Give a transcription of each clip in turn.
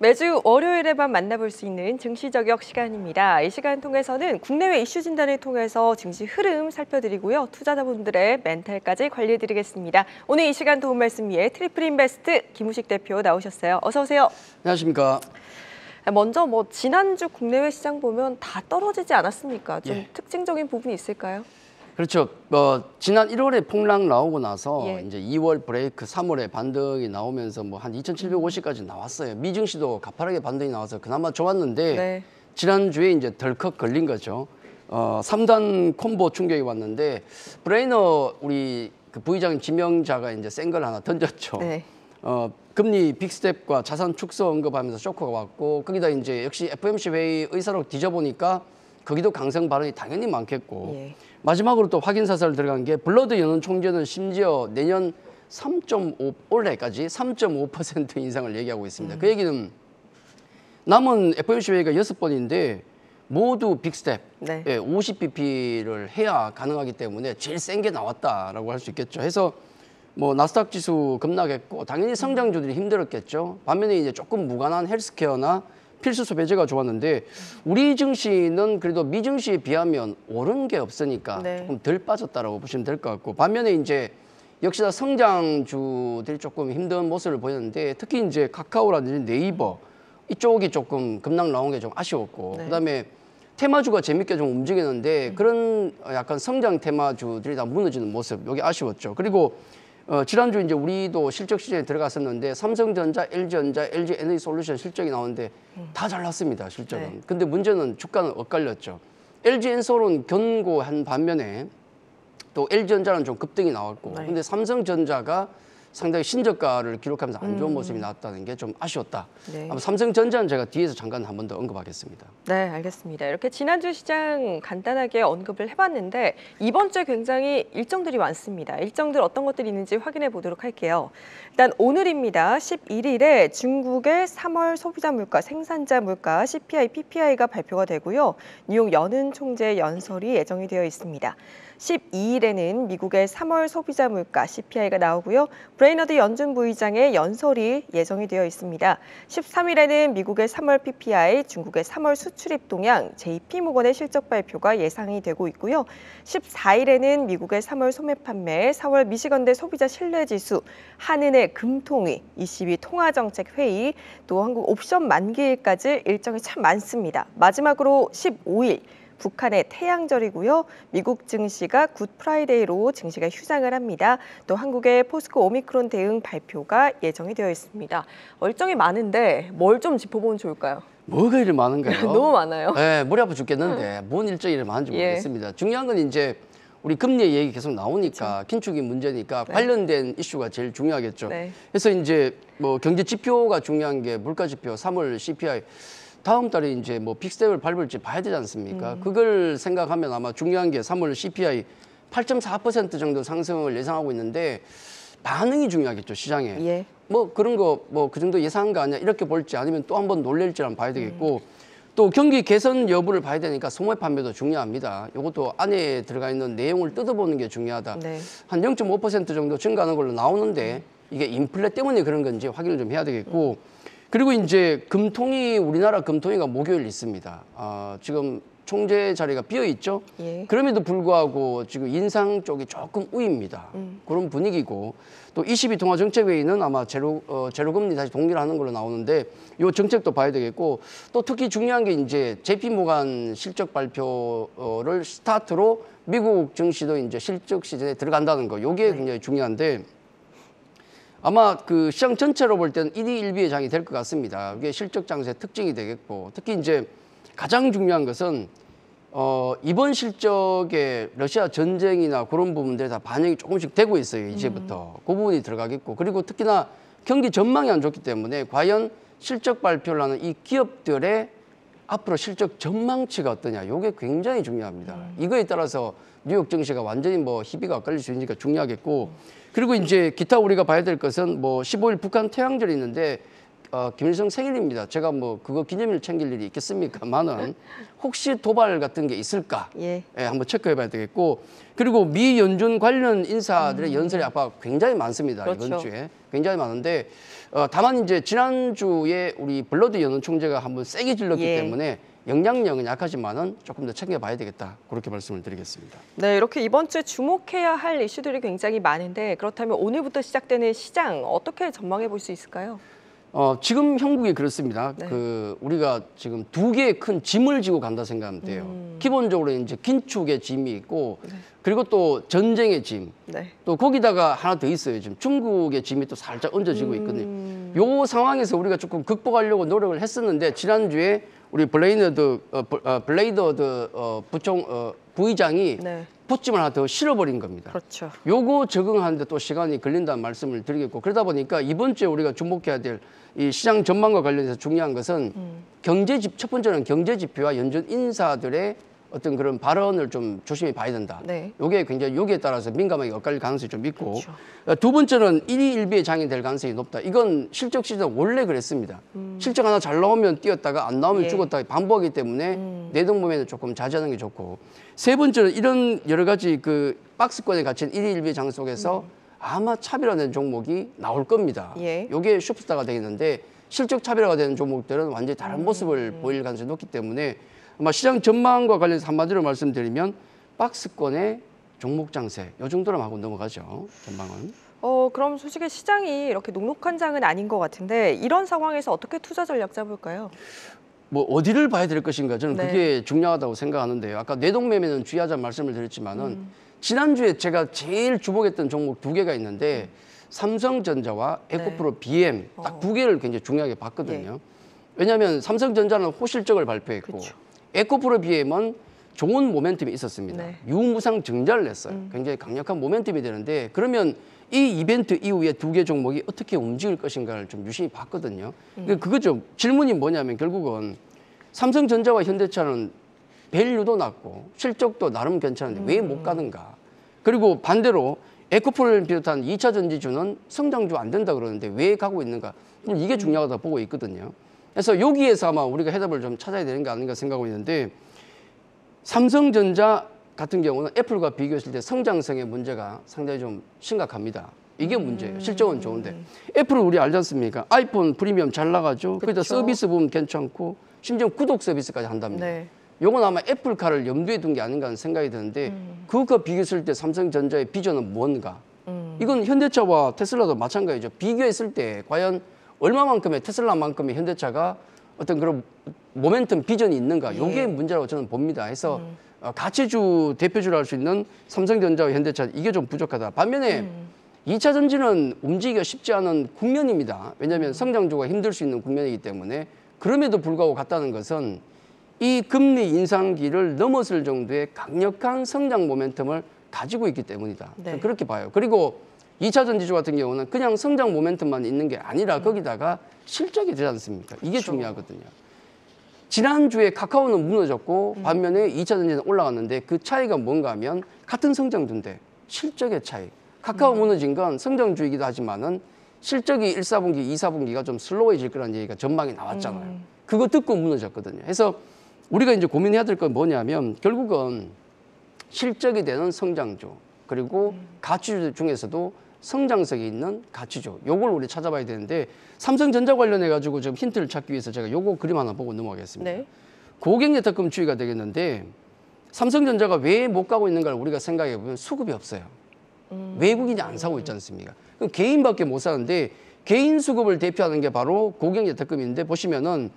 매주 월요일에만 만나볼 수 있는 증시 저격 시간입니다. 이 시간 통해서는 국내외 이슈 진단을 통해서 증시 흐름 살펴드리고요. 투자자분들의 멘탈까지 관리해드리겠습니다. 오늘 이 시간 도움 말씀 위해 트리플 인베스트 김우식 대표 나오셨어요. 어서 오세요. 안녕하십니까. 먼저 뭐 지난주 국내외 시장 보면 다 떨어지지 않았습니까? 좀 예. 특징적인 부분이 있을까요? 그렇죠. 어, 지난 1월에 폭락 나오고 나서 예. 이제 2월 브레이크, 3월에 반등이 나오면서 뭐 한 2,750까지 나왔어요. 미증시도 가파르게 반등이 나와서 그나마 좋았는데 네. 지난주에 이제 덜컥 걸린 거죠. 어, 3단 콤보 충격이 왔는데 브레이너 우리 그 부의장 지명자가 이제 센 걸 하나 던졌죠. 네. 어, 금리 빅스텝과 자산 축소 언급하면서 쇼크가 왔고 거기다 이제 역시 FOMC 회의 의사록 뒤져보니까 거기도 강성 발언이 당연히 많겠고 예. 마지막으로 또 확인 사살 들어간 게 불러드 연은 총재는 심지어 내년 3.5 올해까지 3.5% 인상을 얘기하고 있습니다. 음. 그 얘기는 남은 FOMC 회의가 여섯 번인데 모두 빅스텝 네. 예, 50bp를 해야 가능하기 때문에 제일 센 게 나왔다라고 할 수 있겠죠. 해서 뭐 나스닥 지수 급락했고 당연히 성장주들이 힘들었겠죠. 반면에 이제 조금 무관한 헬스케어나 필수 소비재가 좋았는데 우리 증시는 그래도 미 증시에 비하면 오른 게 없으니까 네. 조금 덜 빠졌다라고 보시면 될 것 같고 반면에 이제 역시나 성장주들이 조금 힘든 모습을 보였는데 특히 이제 카카오라든지 네이버 이쪽이 조금 급락 나온 게 좀 아쉬웠고 네. 그다음에 테마주가 재밌게 좀 움직이는데 그런 약간 성장 테마주들이 다 무너지는 모습 여기 아쉬웠죠. 그리고 어, 지난주 이제 우리도 실적 시즌에 들어갔었는데 삼성전자, LG전자, LG 에너지 솔루션 실적이 나오는데 다 잘났습니다 실적은. 네. 근데 문제는 주가는 엇갈렸죠. LG 엔솔은 견고한 반면에 또 LG전자는 좀 급등이 나왔고 네. 근데 삼성전자가 상당히 신저가를 기록하면서 안 좋은 모습이 나왔다는 게 좀 아쉬웠다. 음. 네. 아마 삼성전자는 제가 뒤에서 잠깐 한 번 더 언급하겠습니다. 네, 알겠습니다. 이렇게 지난주 시장 간단하게 언급을 해봤는데 이번 주에 굉장히 일정들이 많습니다. 일정들 어떤 것들이 있는지 확인해 보도록 할게요. 일단 오늘입니다. 11일에 중국의 3월 소비자 물가, 생산자 물가 CPI, PPI가 발표가 되고요. 뉴욕 연은 총재 연설이 예정이 되어 있습니다. 12일에는 미국의 3월 소비자 물가 CPI가 나오고요. 브레이너드 연준 부의장의 연설이 예정이 되어 있습니다. 13일에는 미국의 3월 PPI, 중국의 3월 수출입 동향, JP 모건의 실적 발표가 예상이 되고 있고요. 14일에는 미국의 3월 소매 판매, 4월 미시건대 소비자 신뢰 지수, 한은의 금통위, 22 통화 정책 회의, 또 한국 옵션 만기일까지 일정이 참 많습니다. 마지막으로 15일 북한의 태양절이고요. 미국 증시가 Good Friday로 증시가 휴장을 합니다. 또 한국의 포스코 오미크론 대응 발표가 예정이 되어 있습니다. 일정이 많은데 뭘 좀 짚어보면 좋을까요? 뭐가 이리 많은가요? 너무 많아요. 네, 머리 아파 죽겠는데 뭔 일정이 이리 많은지 예. 모르겠습니다. 중요한 건 이제 우리 금리 얘기 계속 나오니까 긴축이 문제니까 관련된 이슈가 제일 중요하겠죠. 네. 그래서 이제 뭐 경제 지표가 중요한 게 물가 지표 3월 CPI 다음 달에 이제 뭐 빅스텝을 밟을지 봐야 되지 않습니까? 음. 그걸 생각하면 아마 중요한 게 3월 CPI 8.4% 정도 상승을 예상하고 있는데 반응이 중요하겠죠 시장에. 예. 뭐 그런 거 뭐 그 정도 예상한 거 아니야 이렇게 볼지 아니면 또 한 번 놀랄지 한번 봐야 되겠고 음. 또 경기 개선 여부를 봐야 되니까 소매 판매도 중요합니다. 이것도 안에 들어가 있는 내용을 뜯어보는 게 중요하다. 네. 한0.5% 정도 증가하는 걸로 나오는데 이게 인플레 때문에 그런 건지 확인을 좀 해야 되겠고 그리고 이제 금통위 우리나라 금통위가 목요일 있습니다. 아, 지금 총재 자리가 비어 있죠. 예. 그럼에도 불구하고 지금 인상 쪽이 조금 우입니다. 그런 분위기고 또 22 통화 정책 회의는 아마 제로 어, 제로 금리 다시 동결 하는 걸로 나오는데 요 정책도 봐야 되겠고 또 특히 중요한 게 이제 JP 모간 실적 발표를 스타트로 미국 증시도 이제 실적 시즌에 들어간다는 거. 요게 굉장히 중요한데 아마 그 시장 전체로 볼 때는 1위 1비의 장이 될 것 같습니다. 이게 실적 장세의 특징이 되겠고 특히 이제 가장 중요한 것은 어, 이번 실적에 러시아 전쟁이나 그런 부분들이 다 반영이 조금씩 되고 있어요 이제부터. 그 부분이 들어가겠고. 그리고 특히나 경기 전망이 안 좋기 때문에 과연 실적 발표를 하는 이 기업들의 앞으로 실적 전망치가 어떠냐 이게 굉장히 중요합니다. 이거에 따라서 뉴욕 증시가 완전히 뭐 희비가 엇갈릴 수 있으니까 중요하겠고 그리고 이제 기타 우리가 봐야 될 것은 뭐 15일 북한 태양절이 있는데 어, 김일성 생일입니다. 제가 뭐 그거 기념일 챙길 일이 있겠습니까만은 혹시 도발 같은 게 있을까? 예. 예, 한번 체크해봐야 되겠고 그리고 미 연준 관련 인사들의 연설의 압박 굉장히 많습니다 이번 음. 그렇죠. 주에 굉장히 많은데 어, 다만 이제 지난 주에 우리 블러드 연은 총재가 한번 세게 질렀기 예. 때문에 영향력은 약하지만은 조금 더 챙겨봐야 되겠다 그렇게 말씀을 드리겠습니다. 네, 이렇게 이번 주에 주목해야 할 이슈들이 굉장히 많은데 그렇다면 오늘부터 시작되는 시장 어떻게 전망해 볼 수 있을까요? 어, 지금 형국이 그렇습니다. 네. 그 우리가 지금 두 개의 큰 짐을 지고 간다 생각하면 돼요. 음. 기본적으로 이제 긴축의 짐이 있고 그리고 또 전쟁의 짐, 네. 또 거기다가 하나 더 있어요. 지금 중국의 짐이 또 살짝 얹어지고 있거든요. 음. 요 상황에서 우리가 조금 극복하려고 노력을 했었는데 지난주에 우리 블레이너드 어, 블- 어, 블레이더드 어, 부총 어, 부의장이 네. 봇짐을 하나 더 실어버린 겁니다. 그렇죠. 요거 적응하는데 또 시간이 걸린다는 말씀을 드리겠고 그러다 보니까 이번 주에 우리가 주목해야 될 이 시장 전망과 관련해서 중요한 것은 음. 경제 집첫 번째는 경제 지표와 연준 인사들의 어떤 그런 발언을 좀 조심히 봐야 된다. 네. 요게 굉장히 여기에 따라서 민감하게 엇갈릴 가능성이 좀 있고 그렇죠. 어, 두 번째는 1위 1비의 장이 될 가능성이 높다. 이건 실적 시장 원래 그랬습니다. 실적 하나 잘 나오면 뛰었다가 안 나오면 음. 예. 죽었다 반복하기 때문에 음. 내동 범에는 조금 자제하는 게 좋고 세 번째는 이런 여러 가지 그 박스권에 갇힌 1위 1비의 장 속에서 아마 차별화된 종목이 나올 겁니다. 음. 예. 요게 슈퍼스타가 되겠는데 실적 차별화가 되는 종목들은 완전히 음. 다른 모습을 보일 가능성이 높기 때문에 아마 시장 전망과 관련해서 한마디로 말씀드리면 박스권의 종목 장세 요 정도로 하고 넘어가죠. 전망은. 어, 그럼 솔직히 시장이 이렇게 녹록한 장은 아닌 것 같은데 이런 상황에서 어떻게 투자 전략 잡을까요? 뭐 어디를 봐야 될 것인가 저는 네. 그게 중요하다고 생각하는데요. 아까 내동매매는 주의하자 말씀을 드렸지만은 음. 지난주에 제가 제일 주목했던 종목 두 개가 있는데 삼성전자와 에코프로 BM 딱 어. 두 개를 굉장히 중요하게 봤거든요. 왜냐하면 삼성전자는 호실적을 발표했고 그쵸. 에코프로 BM은 좋은 모멘텀이 있었습니다. 네. 유무상 증자를 냈어요. 음. 굉장히 강력한 모멘텀이 되는데 그러면 이 이벤트 이후에 두 개 종목이 어떻게 움직일 것인가를 좀 유심히 봤거든요. 음. 근데 그거죠. 질문이 뭐냐면 결국은 삼성전자와 현대차는 밸류도 낮고 실적도 나름 괜찮은데 왜 음. 못 가는가? 그리고 반대로 에코프로를 비롯한 2차 전지주는 성장주 안 된다 그러는데 왜 가고 있는가? 이게 중요하다 보고 있거든요. 그래서 여기에서 아마 우리가 해답을 좀 찾아야 되는 게 아닌가 생각하고 있는데 삼성전자 같은 경우는 애플과 비교했을 때 성장성의 문제가 상당히 좀 심각합니다. 이게 문제예요. 실적은 좋은데 애플은 우리 알지 않습니까? 아이폰 프리미엄 잘 나가죠. 거기다 그쵸. 서비스 부분 괜찮고 심지어 구독 서비스까지 한답니다. 네. 요건 아마 애플카를 염두에 둔 게 아닌가 하는 생각이 드는데 그것과 비교했을 때 삼성전자의 비전은 뭔가? 음. 이건 현대차와 테슬라도 마찬가지죠. 비교했을 때 과연 얼마만큼의 테슬라만큼의 현대차가 어떤 그런 모멘텀 비전이 있는가? 요게 예. 문제라고 저는 봅니다. 해서 어, 가치주 대표주로 할 수 있는 삼성전자와 현대차 이게 좀 부족하다. 반면에 이차 전지는 움직이기가 쉽지 않은 국면입니다. 왜냐하면 성장주가 힘들 수 있는 국면이기 때문에 그럼에도 불구하고 갔다는 것은 이 금리 인상기를 넘어설 정도의 강력한 성장 모멘텀을 가지고 있기 때문이다. 네. 그렇게 봐요. 그리고 이차 전지주 같은 경우는 그냥 성장 모멘텀만 있는 게 아니라 거기다가 실적이 되지 않습니까? 이게 그렇죠. 중요하거든요. 지난주에 카카오는 무너졌고 반면에 이차 전지는 올라갔는데 그 차이가 뭔가 하면 같은 성장주인데 실적의 차이. 카카오 무너진 건 성장주이기도 하지만은 실적이 1, 4분기, 2, 4분기가 좀 슬로워해질 거라는 얘기가 전망이 나왔잖아요. 그거 듣고 무너졌거든요. 그래서 우리가 이제 고민해야 될 건 뭐냐면 결국은 실적이 되는 성장주 그리고 가치주 중에서도 성장성이 있는 가치주 요걸 우리 찾아봐야 되는데 삼성전자 관련해 가지고 좀 힌트를 찾기 위해서 제가 요거 그림 하나 보고 넘어가겠습니다. 네. 고객예탁금 추이가 되겠는데 삼성전자가 왜 못 가고 있는가를 우리가 생각해 보면 수급이 없어요. 외국인이 안 사고 있지 않습니까? 그럼 개인밖에 못 사는데 개인 수급을 대표하는 게 바로 고객예탁금인데 보시면은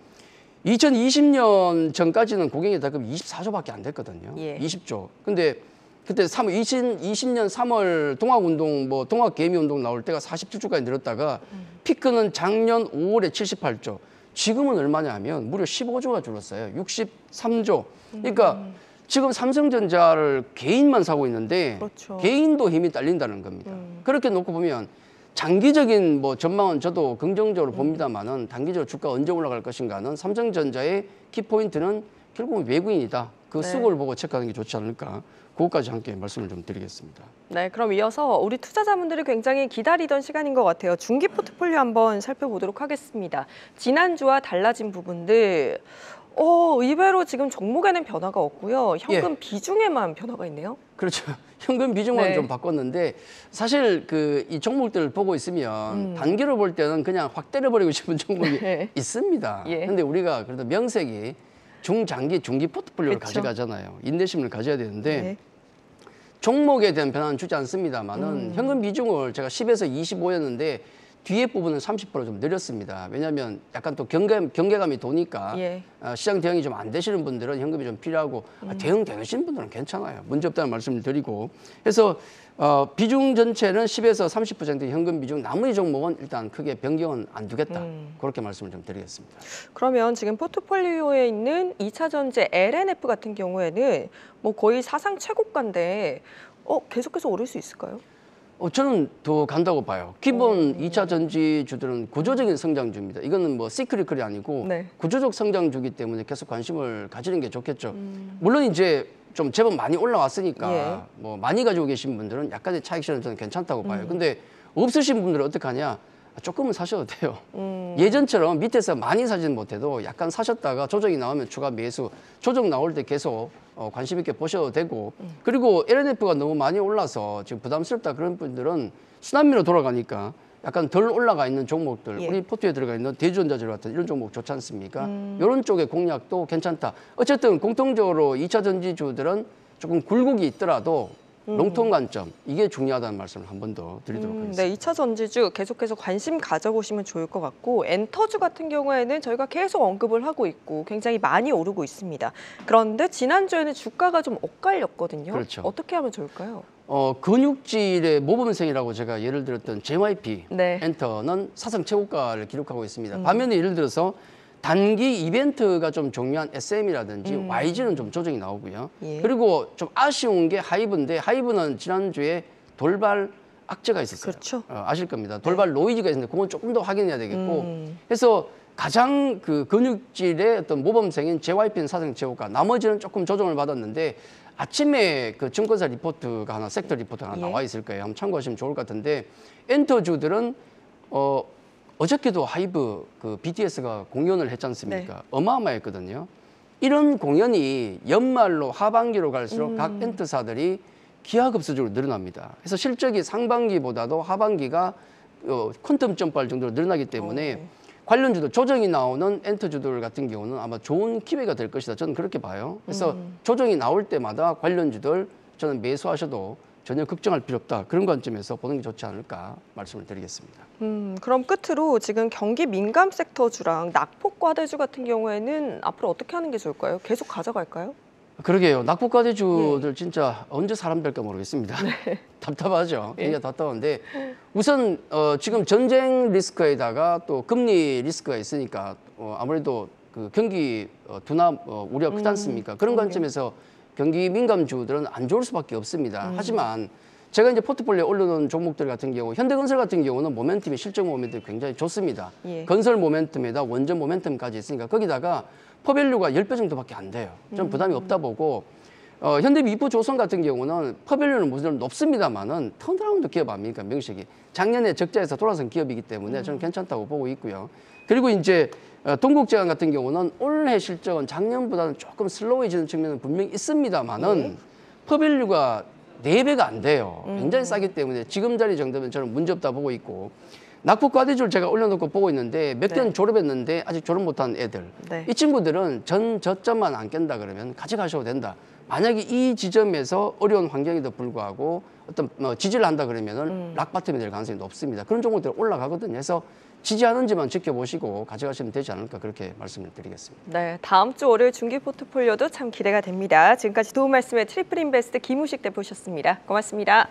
2020년 전까지는 고객예탁금이 24조밖에 안 됐거든요. 예. 20조. 근데 그때 3, 20, 20년 3월 동학운동 뭐 동학개미운동 나올 때가 47조까지 늘었다가 피크는 작년 5월에 78조. 지금은 얼마냐 하면 무려 15조가 줄었어요. 63조. 그러니까 지금 삼성전자를 개인만 사고 있는데 그렇죠. 개인도 힘이 딸린다는 겁니다. 음. 그렇게 놓고 보면 장기적인 뭐 전망은 저도 긍정적으로 봅니다만은 단기적으로 주가 언제 올라갈 것인가는 삼성전자의 키포인트는 결국은 외국인이다. 그 네. 수급을 보고 체크하는 게 좋지 않을까. 그것까지 함께 말씀을 좀 드리겠습니다. 네, 그럼 이어서 우리 투자자분들이 굉장히 기다리던 시간인 것 같아요. 중기 포트폴리오 한번 살펴보도록 하겠습니다. 지난주와 달라진 부분들, 어, 의외로 지금 종목에는 변화가 없고요. 현금 비중에만 변화가 있네요. 그렇죠. 현금 비중만 네. 좀 바꿨는데 사실 그 이 종목들을 보고 있으면 단기로 볼 때는 그냥 확 때려버리고 싶은 종목이 음. 네. 있습니다. 예. 근데 우리가 그래도 명색이 중장기 중기 포트폴리오를 그쵸. 가져가잖아요. 인내심을 가져야 되는데 네. 종목에 대한 변화는 주지 않습니다만은 음. 현금 비중을 제가 10에서 25였는데 뒤에 부분은 30%좀 늘렸습니다. 왜냐하면 약간 또 경계, 경계감이 도니까 예. 어, 시장 대응이 좀 안 되시는 분들은 현금이 좀 필요하고 음. 아, 대응 되시는 분들은 괜찮아요. 문제 없다는 말씀을 드리고 그래서 어, 비중 전체는 10에서 30% 현금 비중 나머지 종목은 일단 크게 변경은 안 두겠다. 음. 그렇게 말씀을 좀 드리겠습니다. 그러면 지금 포트폴리오에 있는 2차 전지 LNF 같은 경우에는 뭐 거의 사상 최고가인데 어, 계속해서 오를 수 있을까요? 어, 저는 더 간다고 봐요. 기본 이 2차 전지주들은 구조적인 성장주입니다. 이거는 뭐 시크리컬이 아니고 네. 구조적 성장주기 때문에 계속 관심을 가지는 게 좋겠죠. 물론 이제 좀 제법 많이 올라왔으니까 음. 예. 뭐 많이 가지고 계신 분들은 약간의 차익 실현 저는 괜찮다고 음. 봐요. 근데 없으신 분들은 어떡하냐? 조금은 사셔도 돼요. 음. 예전처럼 밑에서 많이 사지는 못해도 약간 사셨다가 조정이 나오면 추가 매수, 조정 나올 때 계속 어, 관심 있게 보셔도 되고 음. 그리고 LNF가 너무 많이 올라서 지금 부담스럽다 그런 분들은 순환미로 돌아가니까 약간 덜 올라가 있는 종목들 예. 우리 포트에 들어가 있는 대주전자재료 같은 이런 종목 좋지 않습니까? 음. 이런 쪽의 공략도 괜찮다. 어쨌든 공통적으로 이차 전지주들은 조금 굴곡이 있더라도 롱통 관점 이게 중요하다는 말씀을 한 번 더 드리도록 음, 하겠습니다. 네, 2차 전지주 계속해서 관심 가져보시면 좋을 것 같고 엔터주 같은 경우에는 저희가 계속 언급을 하고 있고 굉장히 많이 오르고 있습니다. 그런데 지난주에는 주가가 좀 엇갈렸거든요. 그렇죠. 어떻게 하면 좋을까요? 어, 근육질의 모범생이라고 제가 예를 들었던 JYP 네. 엔터는 사상 최고가를 기록하고 있습니다. 음. 반면에 예를 들어서 단기 이벤트가 좀 중요한 SM이라든지 YG는 좀 조정이 나오고요. 음. 예. 그리고 좀 아쉬운 게 하이브인데 하이브는 지난주에 돌발 악재가 있었어요. 그렇죠. 어, 아실 겁니다. 돌발 노이즈가 있는데 그건 조금 더 확인해야 되겠고 음. 그래서 가장 그 근육질의 어떤 모범생인 JYP는 사상 최고가 나머지는 조금 조정을 받았는데 아침에 그 증권사 리포트가 하나 섹터 리포트가 하나 예. 나와 있을 거예요. 한번 참고하시면 좋을 것 같은데 엔터주들은 어 어저께도 하이브 그 BTS가 공연을 했지 않습니까? 네. 어마어마했거든요. 이런 공연이 연말로 하반기로 갈수록 음. 각 엔터사들이 기하급수적으로 늘어납니다. 그래서 실적이 상반기보다도 하반기가 어, 퀀텀 점프할 정도로 늘어나기 때문에 어. 관련주도 조정이 나오는 엔터주들 같은 경우는 아마 좋은 기회가 될 것이다. 저는 그렇게 봐요. 그래서 음. 조정이 나올 때마다 관련주들 저는 매수하셔도 전혀 걱정할 필요 없다. 그런 관점에서 보는 게 좋지 않을까 말씀을 드리겠습니다. 음, 그럼 끝으로 지금 경기 민감 섹터주랑 낙폭과대주 같은 경우에는 앞으로 어떻게 하는 게 좋을까요? 계속 가져갈까요? 그러게요. 낙폭과대주들 예. 진짜 언제 사람 될까 모르겠습니다. 답답하죠. 네. 굉장히 답답한데 우선 어, 지금 전쟁 리스크에다가 또 금리 리스크가 있으니까 어, 아무래도 그 경기 어, 둔화 어, 우려가 크지 음, 않습니까? 그런 그러게요. 관점에서 경기 민감주들은 안 좋을 수밖에 없습니다. 음. 하지만 제가 이제 포트폴리오에 올려놓은 종목들 같은 경우 현대건설 같은 경우는 모멘텀이 실적 모멘텀이 굉장히 좋습니다. 예. 건설 모멘텀에다 원전 모멘텀까지 있으니까 거기다가 PER value가 10배 정도밖에 안 돼요. 좀 부담이 없다 보고 어, 현대 미포 조선 같은 경우는 PER value는 물론 높습니다만은 turnaround 기업 아닙니까 명색이 작년에 적자에서 돌아선 기업이기 때문에 저는 괜찮다고 보고 있고요. 그리고 이제 어, 동국제약 같은 경우는 올해 실적은 작년보다는 조금 slow해지는 측면은 분명히 있습니다만은 PER value가 네배가안 돼요. 굉장히 싸기 때문에 지금 자리 정도면 저는 문제 없다 보고 있고 낙폭과대주를 제가 올려놓고 보고 있는데 몇 개는 네. 졸업했는데 아직 졸업 못한 애들 네. 이 친구들은 전 저점만 안 깬다 그러면 가져가셔도 된다. 만약에 이 지점에서 어려운 환경에도 불구하고 어떤 뭐 지지를 한다 그러면은 음. rock bottom이 될 가능성이 높습니다. 그런 종목들 올라가거든요. 그래서 지지하는지만 지켜보시고 가져가시면 되지 않을까 그렇게 말씀을 드리겠습니다. 네, 다음 주 월요일 중기 포트폴리오도 참 기대가 됩니다. 지금까지 도움 말씀에 트리플 인베스트 김우식 대표셨습니다. 고맙습니다.